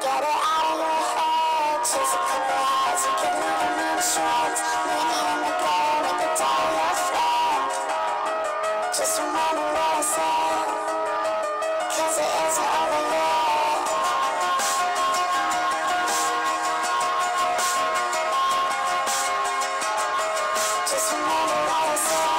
Get it out of your head, you can live in the the friend. Just remember what I said, 'cause it isn't over yet. Just remember what I said.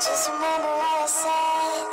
Just remember what I said.